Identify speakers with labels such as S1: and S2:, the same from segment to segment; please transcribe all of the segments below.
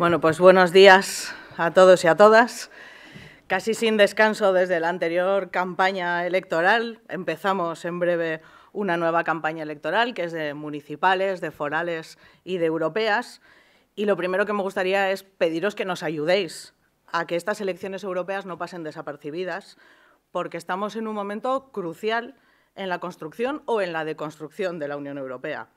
S1: Bueno, pues buenos días a todos y a todas. Casi sin descanso desde la anterior campaña electoral, empezamos en breve una nueva campaña electoral que es de municipales, de forales y de europeas. Y lo primero que me gustaría es pediros que nos ayudéis a que estas elecciones europeas no pasen desapercibidas, porque estamos en un momento crucial en la construcción o en la deconstrucción de la Unión Europea.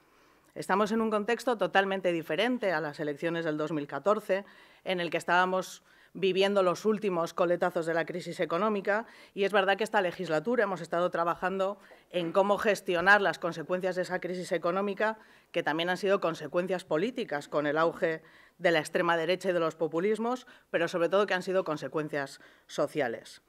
S1: Estamos en un contexto totalmente diferente a las elecciones del 2014, en el que estábamos viviendo los últimos coletazos de la crisis económica y es verdad que esta legislatura hemos estado trabajando en cómo gestionar las consecuencias de esa crisis económica, que también han sido consecuencias políticas con el auge de la extrema derecha y de los populismos, pero sobre todo que han sido consecuencias sociales.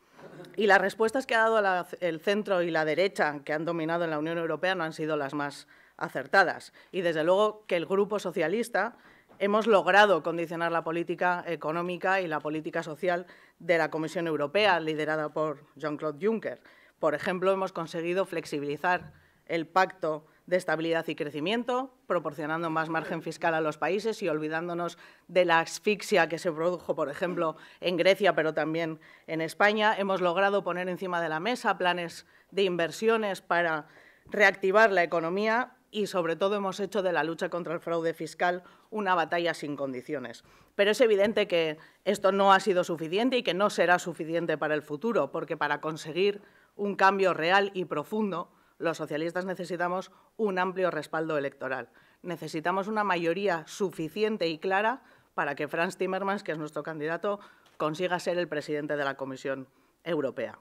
S1: Y las respuestas que ha dado el centro y la derecha que han dominado en la Unión Europea no han sido las más acertadas. Y desde luego que el Grupo Socialista hemos logrado condicionar la política económica y la política social de la Comisión Europea, liderada por Jean-Claude Juncker. Por ejemplo, hemos conseguido flexibilizar el pacto de estabilidad y crecimiento, proporcionando más margen fiscal a los países y olvidándonos de la asfixia que se produjo, por ejemplo, en Grecia, pero también en España. Hemos logrado poner encima de la mesa planes de inversiones para reactivar la economía y, sobre todo, hemos hecho de la lucha contra el fraude fiscal una batalla sin condiciones. Pero es evidente que esto no ha sido suficiente y que no será suficiente para el futuro, porque para conseguir un cambio real y profundo los socialistas necesitamos un amplio respaldo electoral. Necesitamos una mayoría suficiente y clara para que Franz Timmermans, que es nuestro candidato, consiga ser el presidente de la Comisión Europea.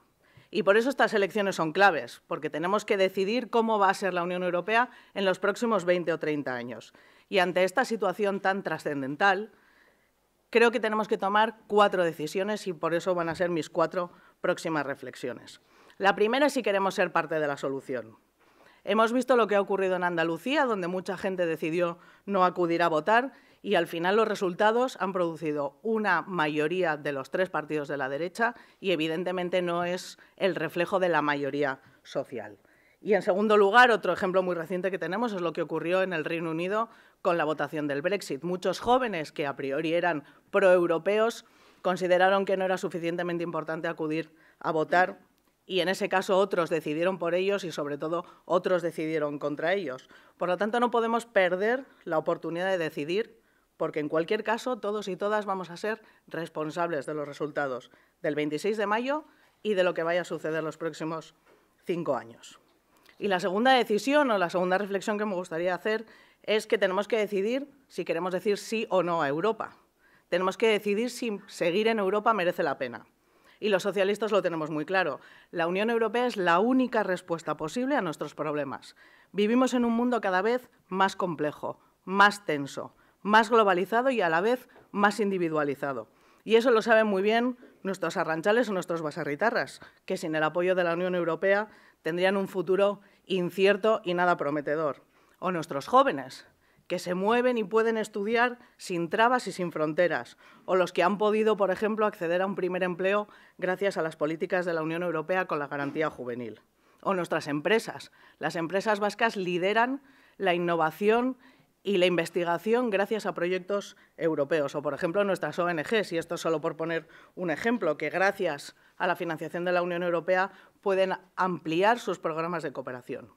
S1: Y por eso estas elecciones son claves, porque tenemos que decidir cómo va a ser la Unión Europea en los próximos 20 o 30 años. Y ante esta situación tan trascendental, creo que tenemos que tomar cuatro decisiones y por eso van a ser mis cuatro próximas reflexiones. La primera es si queremos ser parte de la solución. Hemos visto lo que ha ocurrido en Andalucía, donde mucha gente decidió no acudir a votar y al final los resultados han producido una mayoría de los tres partidos de la derecha y evidentemente no es el reflejo de la mayoría social. Y en segundo lugar, otro ejemplo muy reciente que tenemos es lo que ocurrió en el Reino Unido con la votación del Brexit. Muchos jóvenes que a priori eran proeuropeos consideraron que no era suficientemente importante acudir a votar y en ese caso otros decidieron por ellos y sobre todo otros decidieron contra ellos. Por lo tanto, no podemos perder la oportunidad de decidir porque en cualquier caso todos y todas vamos a ser responsables de los resultados del 26 de mayo y de lo que vaya a suceder los próximos cinco años. Y la segunda decisión o la segunda reflexión que me gustaría hacer es que tenemos que decidir si queremos decir sí o no a Europa. Tenemos que decidir si seguir en Europa merece la pena. Y los socialistas lo tenemos muy claro. La Unión Europea es la única respuesta posible a nuestros problemas. Vivimos en un mundo cada vez más complejo, más tenso, más globalizado y a la vez más individualizado. Y eso lo saben muy bien nuestros arranchales o nuestros basarritarras, que sin el apoyo de la Unión Europea tendrían un futuro incierto y nada prometedor. O nuestros jóvenes, que se mueven y pueden estudiar sin trabas y sin fronteras, o los que han podido, por ejemplo, acceder a un primer empleo gracias a las políticas de la Unión Europea con la garantía juvenil. O nuestras empresas. Las empresas vascas lideran la innovación y la investigación gracias a proyectos europeos, o por ejemplo nuestras ONGs, y esto solo por poner un ejemplo, que gracias a la financiación de la Unión Europea pueden ampliar sus programas de cooperación.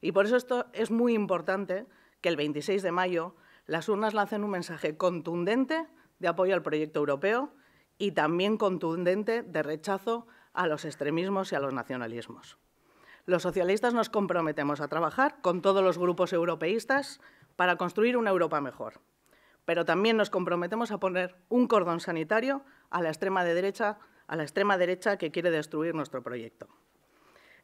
S1: Y por eso esto es muy importante que el 26 de mayo las urnas lancen un mensaje contundente de apoyo al proyecto europeo y también contundente de rechazo a los extremismos y a los nacionalismos. Los socialistas nos comprometemos a trabajar con todos los grupos europeístas para construir una Europa mejor, pero también nos comprometemos a poner un cordón sanitario a la extrema derecha, a la extrema derecha que quiere destruir nuestro proyecto.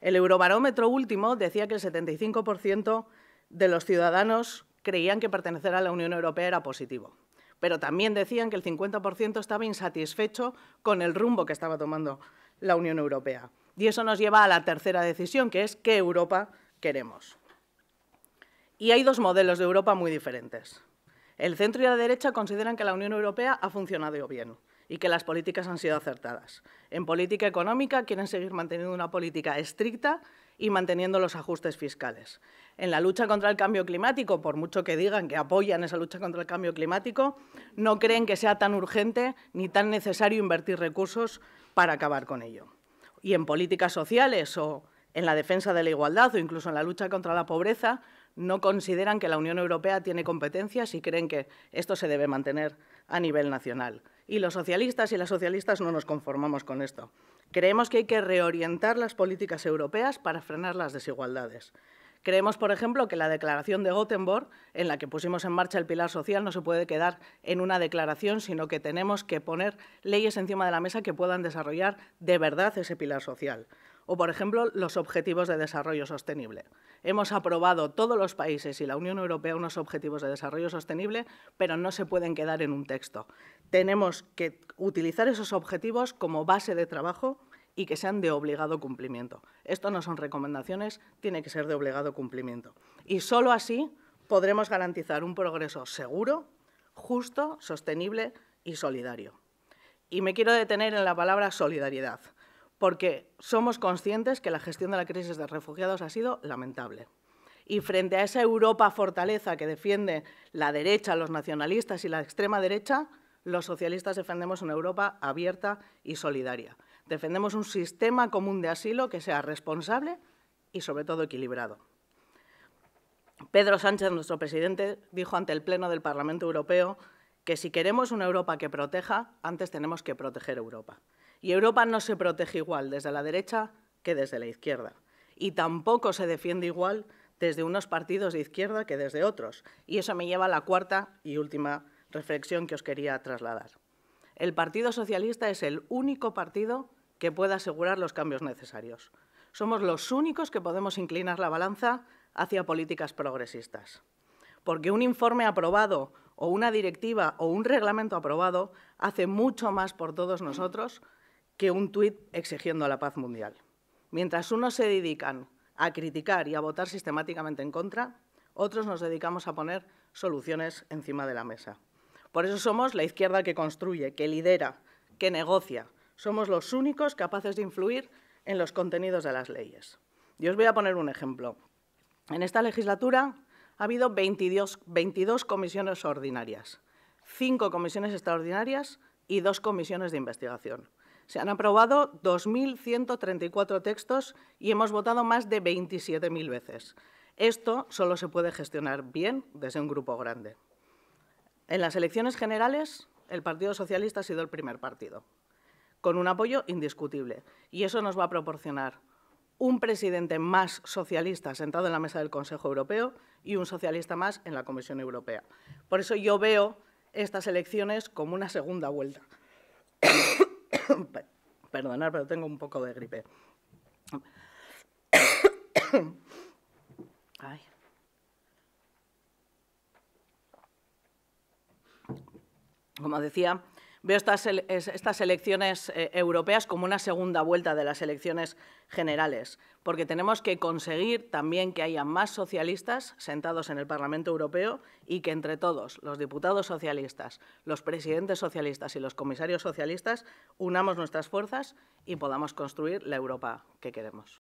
S1: El Eurobarómetro último decía que el 75% de los ciudadanos creían que pertenecer a la Unión Europea era positivo, pero también decían que el 50% estaba insatisfecho con el rumbo que estaba tomando la Unión Europea. Y eso nos lleva a la tercera decisión, que es qué Europa queremos. Y hay dos modelos de Europa muy diferentes. El centro y la derecha consideran que la Unión Europea ha funcionado bien y que las políticas han sido acertadas. En política económica quieren seguir manteniendo una política estricta y manteniendo los ajustes fiscales. En la lucha contra el cambio climático, por mucho que digan que apoyan esa lucha contra el cambio climático, no creen que sea tan urgente ni tan necesario invertir recursos para acabar con ello. Y en políticas sociales o en la defensa de la igualdad o incluso en la lucha contra la pobreza, no consideran que la Unión Europea tiene competencias y creen que esto se debe mantener a nivel nacional. Y los socialistas y las socialistas no nos conformamos con esto. Creemos que hay que reorientar las políticas europeas para frenar las desigualdades. Creemos, por ejemplo, que la declaración de Gothenburg, en la que pusimos en marcha el pilar social, no se puede quedar en una declaración, sino que tenemos que poner leyes encima de la mesa que puedan desarrollar de verdad ese pilar social o, por ejemplo, los Objetivos de Desarrollo Sostenible. Hemos aprobado todos los países y la Unión Europea unos Objetivos de Desarrollo Sostenible, pero no se pueden quedar en un texto. Tenemos que utilizar esos objetivos como base de trabajo y que sean de obligado cumplimiento. Esto no son recomendaciones, tiene que ser de obligado cumplimiento. Y solo así podremos garantizar un progreso seguro, justo, sostenible y solidario. Y me quiero detener en la palabra solidaridad porque somos conscientes que la gestión de la crisis de refugiados ha sido lamentable. Y frente a esa Europa fortaleza que defiende la derecha, los nacionalistas y la extrema derecha, los socialistas defendemos una Europa abierta y solidaria. Defendemos un sistema común de asilo que sea responsable y, sobre todo, equilibrado. Pedro Sánchez, nuestro presidente, dijo ante el Pleno del Parlamento Europeo que si queremos una Europa que proteja, antes tenemos que proteger Europa. Y Europa no se protege igual desde la derecha que desde la izquierda. Y tampoco se defiende igual desde unos partidos de izquierda que desde otros. Y eso me lleva a la cuarta y última reflexión que os quería trasladar. El Partido Socialista es el único partido que pueda asegurar los cambios necesarios. Somos los únicos que podemos inclinar la balanza hacia políticas progresistas. Porque un informe aprobado o una directiva o un reglamento aprobado hace mucho más por todos nosotros que un tuit exigiendo la paz mundial. Mientras unos se dedican a criticar y a votar sistemáticamente en contra, otros nos dedicamos a poner soluciones encima de la mesa. Por eso somos la izquierda que construye, que lidera, que negocia. Somos los únicos capaces de influir en los contenidos de las leyes. Y os voy a poner un ejemplo. En esta legislatura ha habido 22, 22 comisiones ordinarias, cinco comisiones extraordinarias y dos comisiones de investigación. Se han aprobado 2.134 textos y hemos votado más de 27.000 veces. Esto solo se puede gestionar bien desde un grupo grande. En las elecciones generales, el Partido Socialista ha sido el primer partido, con un apoyo indiscutible. Y eso nos va a proporcionar un presidente más socialista sentado en la mesa del Consejo Europeo y un socialista más en la Comisión Europea. Por eso yo veo estas elecciones como una segunda vuelta. Perdonad, pero tengo un poco de gripe. Como decía, Veo estas, elecciones eh, europeas como una segunda vuelta de las elecciones generales, porque tenemos que conseguir también que haya más socialistas sentados en el Parlamento Europeo y que entre todos, los diputados socialistas, los presidentes socialistas y los comisarios socialistas, unamos nuestras fuerzas y podamos construir la Europa que queremos.